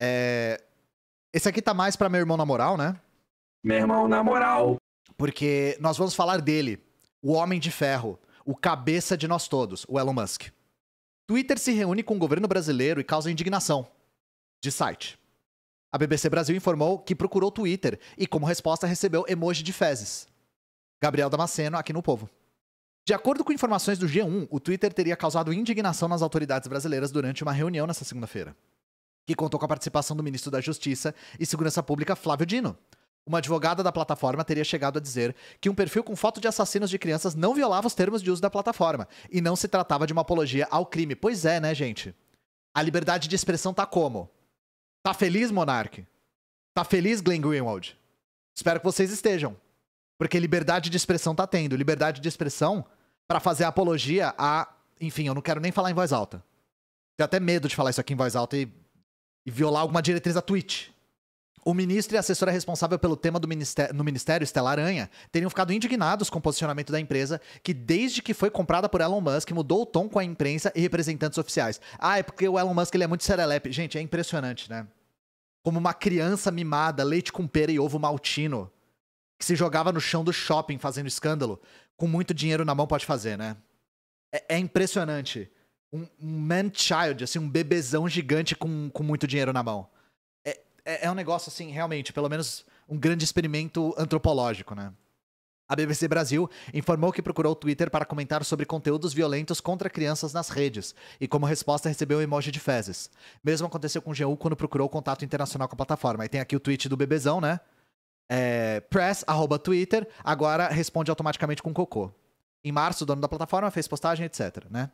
É... Esse aqui tá mais pra meu irmão na moral, né? Meu irmão, na moral. Porque nós vamos falar dele, o homem de ferro, o cabeça de nós todos, o Elon Musk. Twitter se reúne com o governo brasileiro e causa indignação. De site. A BBC Brasil informou que procurou Twitter e, como resposta, recebeu emoji de fezes. Gabriel Damasceno, aqui no Povo. De acordo com informações do G1, o Twitter teria causado indignação nas autoridades brasileiras durante uma reunião nesta segunda-feira, que contou com a participação do ministro da Justiça e Segurança Pública, Flávio Dino. Uma advogada da plataforma teria chegado a dizer que um perfil com foto de assassinos de crianças não violava os termos de uso da plataforma e não se tratava de uma apologia ao crime. Pois é, né, gente? A liberdade de expressão tá como? Tá feliz, Monark? Tá feliz, Glenn Greenwald? Espero que vocês estejam. Porque liberdade de expressão tá tendo. Liberdade de expressão para fazer apologia a. Enfim, eu não quero nem falar em voz alta. Tenho até medo de falar isso aqui em voz alta e, e violar alguma diretriz da Twitch. O ministro e a assessora responsável pelo tema ministério, no ministério, Estela Aranha, teriam ficado indignados com o posicionamento da empresa, que desde que foi comprada por Elon Musk, mudou o tom com a imprensa e representantes oficiais. Ah, é porque o Elon Musk ele é muito serelepe. Gente, é impressionante, né? Como uma criança mimada, leite com pera e ovo maltino, que se jogava no chão do shopping fazendo escândalo, com muito dinheiro na mão pode fazer, né? É, é impressionante. Um, um man-child, assim, um bebezão gigante com, com muito dinheiro na mão é, é um negócio, assim, realmente, pelo menos um grande experimento antropológico, né? A BBC Brasil informou que procurou o Twitter para comentar sobre conteúdos violentos contra crianças nas redes e, como resposta, recebeu um emoji de fezes. Mesmo aconteceu com o GU quando procurou contato internacional com a plataforma. E tem aqui o tweet do bebezão, né? É, press, arroba Twitter, agora responde automaticamente com cocô. Em março, o dono da plataforma fez postagem, etc, né?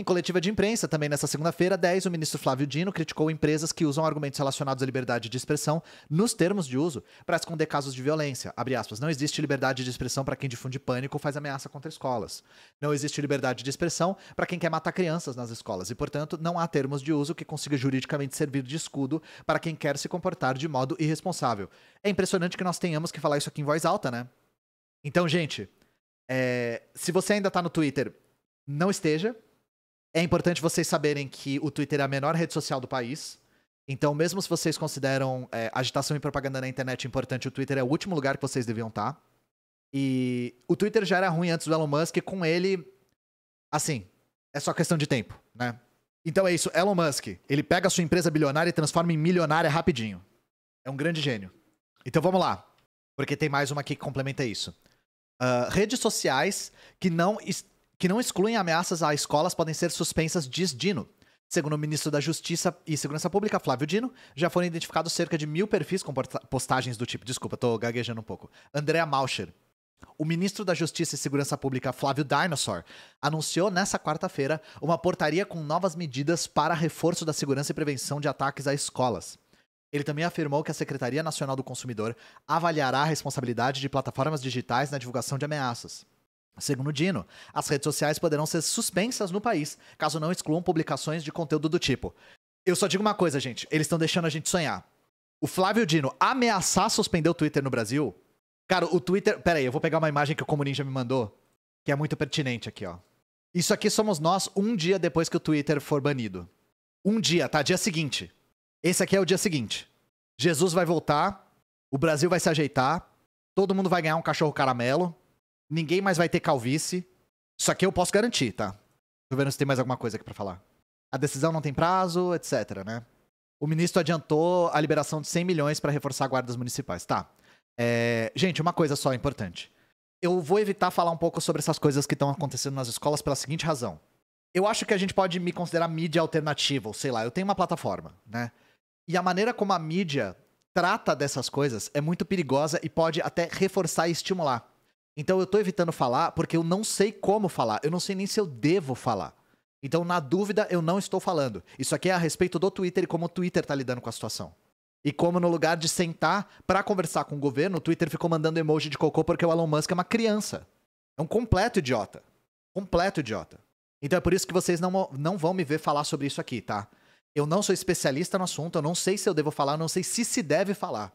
Em coletiva de imprensa, também nesta segunda-feira, 10, o ministro Flávio Dino criticou empresas que usam argumentos relacionados à liberdade de expressão nos termos de uso para esconder casos de violência. Aspas, não existe liberdade de expressão para quem difunde pânico ou faz ameaça contra escolas. Não existe liberdade de expressão para quem quer matar crianças nas escolas e, portanto, não há termos de uso que consiga juridicamente servir de escudo para quem quer se comportar de modo irresponsável. É impressionante que nós tenhamos que falar isso aqui em voz alta, né? Então, gente, é... se você ainda está no Twitter, não esteja, é importante vocês saberem que o Twitter é a menor rede social do país. Então, mesmo se vocês consideram é, agitação e propaganda na internet importante, o Twitter é o último lugar que vocês deviam estar. Tá. E o Twitter já era ruim antes do Elon Musk, e com ele, assim, é só questão de tempo, né? Então é isso, Elon Musk, ele pega a sua empresa bilionária e transforma em milionária rapidinho. É um grande gênio. Então vamos lá, porque tem mais uma aqui que complementa isso. Uh, redes sociais que não que não excluem ameaças a escolas podem ser suspensas, diz Dino. Segundo o ministro da Justiça e Segurança Pública, Flávio Dino, já foram identificados cerca de mil perfis com postagens do tipo. Desculpa, tô gaguejando um pouco. Andrea Mauscher. O ministro da Justiça e Segurança Pública, Flávio Dinosaur, anunciou nessa quarta-feira uma portaria com novas medidas para reforço da segurança e prevenção de ataques a escolas. Ele também afirmou que a Secretaria Nacional do Consumidor avaliará a responsabilidade de plataformas digitais na divulgação de ameaças. Segundo Dino, as redes sociais poderão ser suspensas no país, caso não excluam publicações de conteúdo do tipo. Eu só digo uma coisa, gente, eles estão deixando a gente sonhar. O Flávio Dino ameaçar suspender o Twitter no Brasil? Cara, o Twitter. Pera aí, eu vou pegar uma imagem que o Comuninja me mandou, que é muito pertinente aqui, ó. Isso aqui somos nós um dia depois que o Twitter for banido. Um dia, tá? Dia seguinte. Esse aqui é o dia seguinte. Jesus vai voltar, o Brasil vai se ajeitar, todo mundo vai ganhar um cachorro caramelo, Ninguém mais vai ter calvície. Isso aqui eu posso garantir, tá? Tô vendo se tem mais alguma coisa aqui para falar. A decisão não tem prazo, etc, né? O ministro adiantou a liberação de 100 milhões para reforçar guardas municipais. Tá. É... Gente, uma coisa só importante. Eu vou evitar falar um pouco sobre essas coisas que estão acontecendo nas escolas pela seguinte razão. Eu acho que a gente pode me considerar mídia alternativa, ou sei lá, eu tenho uma plataforma, né? E a maneira como a mídia trata dessas coisas é muito perigosa e pode até reforçar e estimular. Então eu tô evitando falar porque eu não sei como falar. Eu não sei nem se eu devo falar. Então, na dúvida, eu não estou falando. Isso aqui é a respeito do Twitter e como o Twitter tá lidando com a situação. E como no lugar de sentar para conversar com o governo, o Twitter ficou mandando emoji de cocô porque o Elon Musk é uma criança. É um completo idiota. Completo idiota. Então é por isso que vocês não, não vão me ver falar sobre isso aqui, tá? Eu não sou especialista no assunto, eu não sei se eu devo falar, eu não sei se se deve falar.